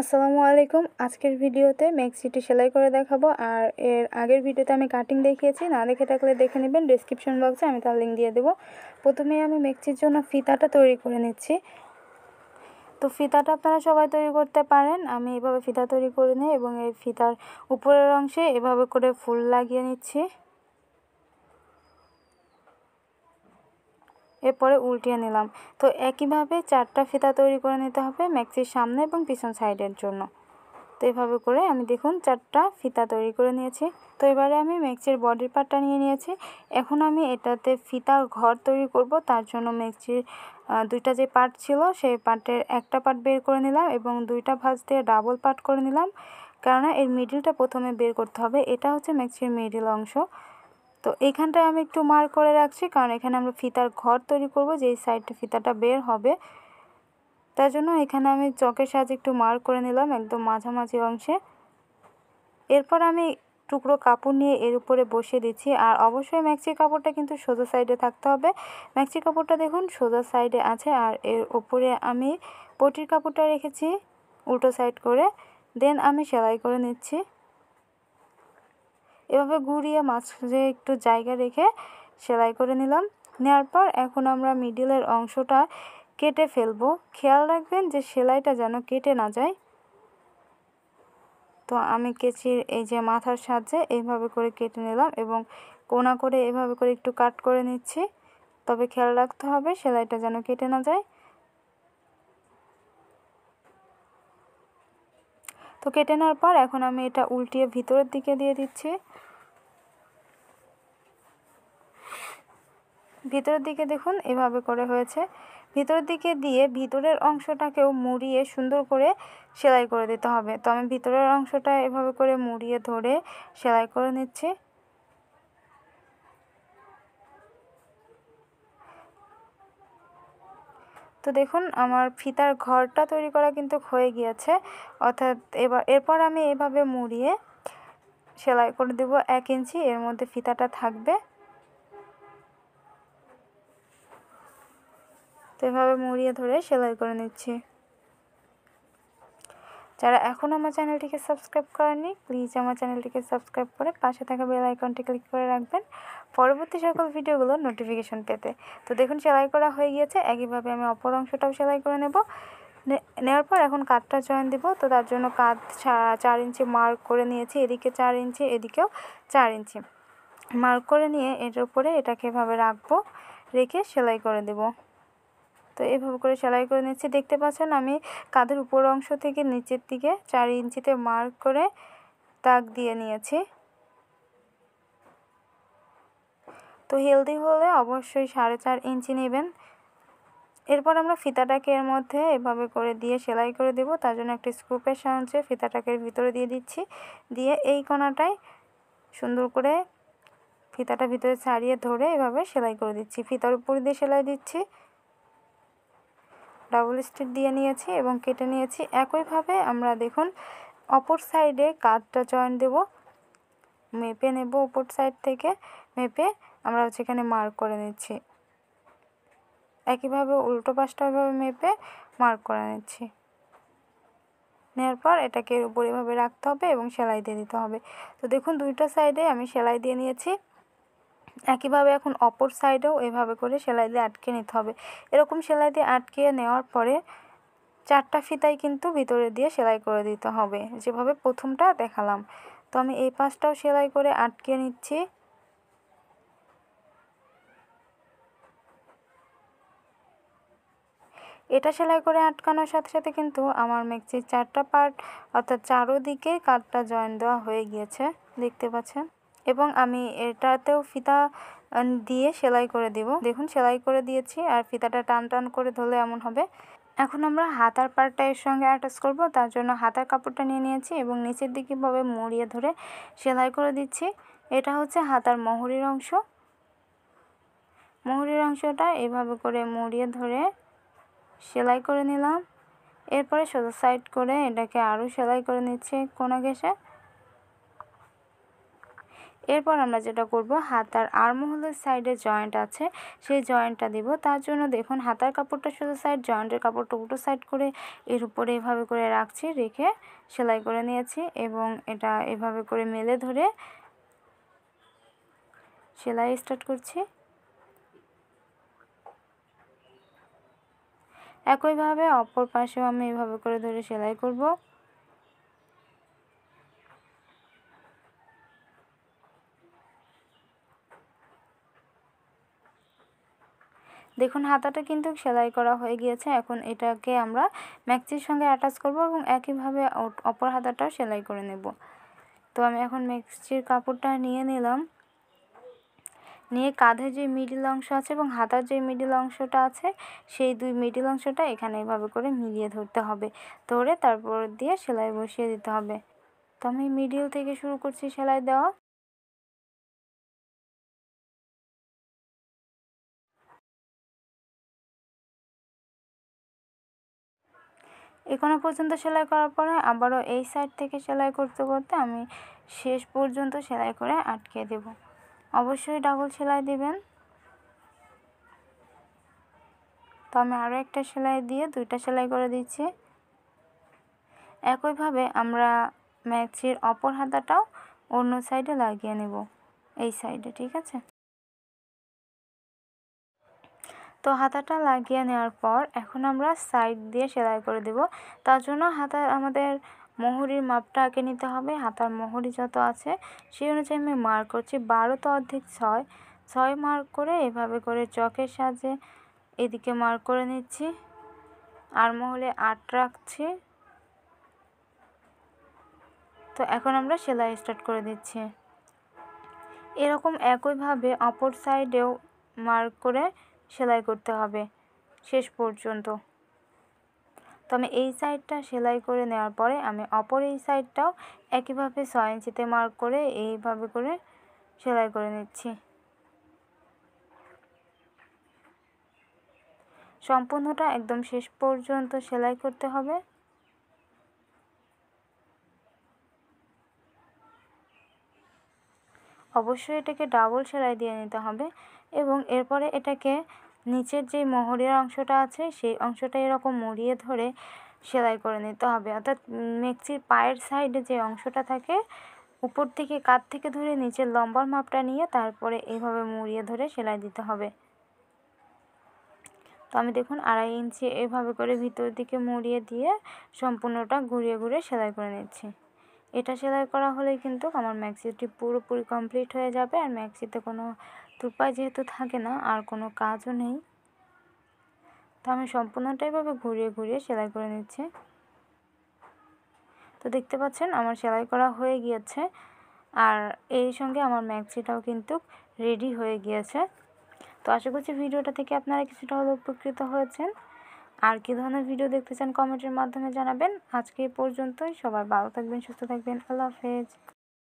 আসসালামু আলাইকুম। আজকের ভিডিওতে মেক্সিটি সেলাই করে দেখাবো আর এর আগের ভিডিওতে আমি কাটিং দেখিয়েছি। না দেখে থাকলে দেখে নেবেন ডিসক্রিপশন বক্সে আমি তার লিঙ্ক দিয়ে দেবো। প্রথমে আমি মেক্সির জন্য ফিতাটা তৈরি করে নিচ্ছি। তো ফিতাটা আপনারা সবাই তৈরি করতে পারেন। আমি এভাবে ফিতা তৈরি করে নিই এবং এই ফিতার উপরের অংশে এভাবে করে ফুল লাগিয়ে নিচ্ছি। এরপরে উল্টিয়ে নিলাম। তো একইভাবে চারটা ফিতা তৈরি করে নিতে হবে ম্যাক্সির সামনে এবং পিছন সাইডের জন্য। তো এভাবে করে আমি দেখুন চারটা ফিতা তৈরি করে নিয়েছি। তো এবারে আমি ম্যাক্সির বডির পার্টটা নিয়ে নিয়েছি। এখন আমি এটাতে ফিতার ঘর তৈরি করব, তার জন্য ম্যাক্সির দুইটা যে পার্ট ছিল সেই পার্টের একটা পার্ট বের করে নিলাম এবং দুইটা ভাঁজ দিয়ে ডাবল পার্ট করে নিলাম। কেননা এর মিডিলটা প্রথমে বের করতে হবে, এটা হচ্ছে ম্যাক্সির মিডিল অংশ। তো এইখানটায় আমি একটু মার করে রাখছি, কারণ এখানে আমরা ফিতার ঘর তৈরি করব, যেই সাইডটা ফিতাটা বের হবে। তার জন্য এখানে আমি চকের সাহায্যে একটু মার করে নিলাম একদম মাঝামাঝি অংশে। এরপর আমি টুকরো কাপড় নিয়ে এর উপরে বসিয়ে দিচ্ছি, আর অবশ্যই ম্যাক্সি কাপড়টা কিন্তু সোজা সাইডে থাকতে হবে। ম্যাক্সি কাপড়টা দেখুন সোজা সাইডে আছে, আর এর উপরে আমি পটির কাপড়টা রেখেছি উল্টো সাইড করে। দেন আমি সেলাই করে নিচ্ছি। এভাবে ঘুরিয়ে মাঝে একটু জায়গা রেখে সেলাই করে নিলাম। নেওয়ার পর এখন আমরা মিডিলের অংশটা কেটে ফেলব। খেয়াল রাখবেন যে সেলাইটা যেন কেটে না যায়। তো আমি কেচির এই যে মাথার সাহায্যে এইভাবে করে কেটে নিলাম এবং কোনা করে এভাবে করে একটু কাট করে নিচ্ছি। তবে খেয়াল রাখতে হবে সেলাইটা যেন কেটে না যায়। তো কেটে নেওয়ার পর এখন আমি এটা উল্টিয়ে ভিতরের দিকে দিয়ে দিচ্ছি। ভিতরের দিকে দেখুন, এভাবে করে হয়েছে। ভিতরের দিকে দিয়ে ভিতরের অংশটাকেও মুড়িয়ে সুন্দর করে সেলাই করে দিতে হবে। তো আমি ভিতরের অংশটা এভাবে করে মুড়িয়ে ধরে সেলাই করে নিচ্ছি। তো দেখুন, আমার ফিতার ঘরটা তৈরি করা কিন্তু হয়ে গিয়েছে। অর্থাৎ এবার, এরপর আমি এভাবে মুড়িয়ে সেলাই করে দেবো এক ইঞ্চি, এর মধ্যে ফিতাটা থাকবে। তো এভাবে মুড়িয়ে ধরে সেলাই করে নিচ্ছি। যারা এখন আমার চ্যানেলটিকে সাবস্ক্রাইব করেননি প্লিজ আমার চ্যানেলটিকে সাবস্ক্রাইব করে পাশে থাকা বেল আইকনটি ক্লিক করে রাখবেন। পরবর্তী সকল ভিডিওগুলোর নোটিফিকেশন পেতে। তো দেখুন, সেলাই করা হয়ে গিয়েছে। একইভাবে আমি অপর অংশটাও সেলাই করে নেব। নেওয়ার পর এখন কাঠটা জয়েন দেবো। তো তার জন্য কাঠ চার ইঞ্চি মার্ক করে নিয়েছি। এদিকে চার ইঞ্চি, এদিকেও চার ইঞ্চি। মার্ক করে নিয়ে এটার উপরে এটাকে এভাবে রাখব, রেখে সেলাই করে দেবো। তো এভাবে করে সেলাই করে নিচ্ছি। দেখতে পাচ্ছেন আমি কাঁধের উপর অংশ থেকে নিচের দিকে চার ইঞ্চিতে মার্ক করে দাগ দিয়ে নিয়েছি। তো হেলদি হলে অবশ্যই সাড়ে চার ইঞ্চি নেবেন। এরপর আমরা ফিতাটাকে এর মধ্যে এভাবে করে দিয়ে সেলাই করে দেব। তার জন্য একটি স্ক্রুপের সাহায্যে ফিতাটাকে ভিতরে দিয়ে দিচ্ছি। দিয়ে এই কোনাটায় সুন্দর করে ফিতাটা ভিতরে ছাড়িয়ে ধরে এভাবে সেলাই করে দিচ্ছি। ফিতার উপর দিয়ে সেলাই দিচ্ছি। ডাবল স্টিচ দিয়ে নিয়েছি এবং কেটে নিয়েছি। একইভাবে আমরা দেখুন, অপর সাইডে কাঁধটা জয়েন দেব। মেপে নেব অপর সাইড থেকে। মেপে আমরা এখানে মার্ক করে নিচ্ছি। একইভাবে উল্টো পাশটা ওইভাবে মেপে মার্ক করে নিচ্ছি। নেওয়ার পর এটাকে উপর এভাবে রাখতে হবে এবং সেলাই দিয়ে দিতে হবে। তো দেখুন, দুইটা সাইডে আমি সেলাই দিয়ে নিয়েছি। একইভাবে এখন অপর সাইডেও এভাবে করে সেলাই দিয়ে আটকে নিতে হবে। এরকম সেলাই দিয়ে আটকে নেওয়ার পরে চারটা ফিতাই কিন্তু ভিতরে দিয়ে সেলাই করে দিতে হবে। যেভাবে প্রথমটা দেখালাম। তো আমি এই পাশটাও সেলাই করে আটকে নিচ্ছি। এটা সেলাই করে আটকানোর সাথে সাথে কিন্তু আমার মেক্সির চারটা পার্ট অর্থাৎ চারোদিকে কাঠটা জয়েন দেওয়া হয়ে গিয়েছে। দেখতে পাচ্ছেন? এবং আমি এটাতেও ফিতা দিয়ে সেলাই করে দিব। দেখুন, সেলাই করে দিয়েছি আর ফিতাটা টান টান করে ধরলে এমন হবে। এখন আমরা হাতার পার্টটা এর সঙ্গে অ্যাটাচ করব। তার জন্য হাতার কাপড়টা নিয়ে নিয়েছি এবং নিচের দিকে ভাবে মুড়িয়ে ধরে সেলাই করে দিচ্ছি। এটা হচ্ছে হাতার মহুরির অংশ। মহুরির অংশটা এভাবে করে মুড়িয়ে ধরে সেলাই করে নিলাম। এরপরে সোজা সাইড করে এটাকে আরও সেলাই করে নিচ্ছে কোনা ঘেসে এরপর আমরা যেটা করব, হাতার আর্মহোলের সাইডে জয়েন্ট আছে, সেই জয়েন্টটা দিব। তার জন্য দেখুন, হাতার কাপড়টা শুধু সাইড জয়েন্টের কাপড়টা উল্টো সাইড করে এর উপরে এভাবে করে রাখছি, রেখে সেলাই করে নিয়েছি এবং এটা এভাবে করে মেলে ধরে সেলাই স্টার্ট করছি। একইভাবে অপর পাশেও আমি এভাবে করে ধরে সেলাই করব। দেখুন, হাতাটা কিন্তু সেলাই করা হয়ে গিয়েছে। এখন এটাকে আমরা ম্যাক্সির সঙ্গে অ্যাটাচ করব এবং একইভাবে অপর হাতাটাও সেলাই করে নেব। তো আমি এখন ম্যাক্সির কাপড়টা নিয়ে নিলাম। নিয়ে কাঁধের যে মিডিল অংশ আছে এবং হাতার যে মিডিল অংশটা আছে, সেই দুই মিডিল অংশটা এখানে এভাবে করে মিলিয়ে ধরতে হবে। ধরে তারপর দিয়ে সেলাই বসিয়ে দিতে হবে। তো আমি মিডিল থেকে শুরু করছি সেলাই দেওয়া। এখনও পর্যন্ত সেলাই করার পরে আবারও এই সাইড থেকে সেলাই করতে করতে আমি শেষ পর্যন্ত সেলাই করে আটকে দেব। অবশ্যই ডাবল সেলাই দিবেন। তো আমি আরও একটা সেলাই দিয়ে দুইটা সেলাই করে দিচ্ছি। একইভাবে আমরা ম্যাচির অপর হাতাটাও অন্য সাইডে লাগিয়ে নেব, এই সাইডে ঠিক আছে? তো হাতাটা লাগিয়ে নেওয়ার পর এখন আমরা সাইড দিয়ে সেলাই করে দেব। তার জন্য হাতা, আমাদের মোহরির মাপটা আঁকে নিতে হবে। হাতার মোহরি যত আছে, সেই অনুযায়ী আমি মার্ক করছি। বারো তো অর্ধেক ছয়। ছয় মার্ক করে এভাবে করে চকের সাহায্যে এদিকে মার্ক করে নিচ্ছি। আর মহলে আট রাখছি। তো এখন আমরা সেলাই স্টার্ট করে দিচ্ছি। এরকম একইভাবে অপর সাইডেও মার্ক করে সেলাই করতে হবে শেষ পর্যন্ত। তো আমি এই সাইডটা সেলাই করে নেওয়ার পরে আমি অপর এই সাইডটাও একইভাবে ছয় ইঞ্চিতে মার্ক করে এইভাবে করে সেলাই করে নিচ্ছি। সম্পূর্ণটা একদম শেষ পর্যন্ত সেলাই করতে হবে। অবশ্যই এটাকে ডাবল সেলাই দিয়ে নিতে হবে। এবং এরপরে এটাকে নিচের যে মোহরের অংশটা আছে, সেই অংশটা এরকম মুড়িয়ে ধরে সেলাই করে নিতে হবে। অর্থাৎ মেক্সির পায়ের সাইডে যে অংশটা থাকে, উপর থেকে কাত থেকে ধরে নিচের লম্বার মাপটা নিয়ে তারপরে এইভাবে মুড়িয়ে ধরে সেলাই দিতে হবে। তো আমি দেখুন আড়াই ইঞ্চি এভাবে করে ভিতর দিকে মুড়িয়ে দিয়ে সম্পূর্ণটা ঘুরিয়ে ঘুরিয়ে সেলাই করে নিচ্ছি। এটা সেলাই করা হলে কিন্তু আমার ম্যাক্সিটি পুরোপুরি কমপ্লিট হয়ে যাবে আর ম্যাক্সিতে কোনো তুপায় যেহেতু থাকে না, আর কোনো কাজও নেই, তো আমি সম্পূর্ণটাই ভাবে ঘুরিয়ে ঘুরিয়ে সেলাই করে নিচ্ছি। তো দেখতে পাচ্ছেন, আমার সেলাই করা হয়ে গিয়েছে, আর এই সঙ্গে আমার ম্যাক্সিটাও কিন্তু রেডি হয়ে গিয়েছে। তো আশা করছি ভিডিওটা থেকে আপনারা কিছুটা হলেও উপকৃত হয়েছেন। আর কী ধরনের ভিডিও দেখতে চান কমেন্টের মাধ্যমে জানাবেন। আজকে পর্যন্তই, সবাই ভালো থাকবেন, সুস্থ থাকবেন, আল্লাহ হাফেজ।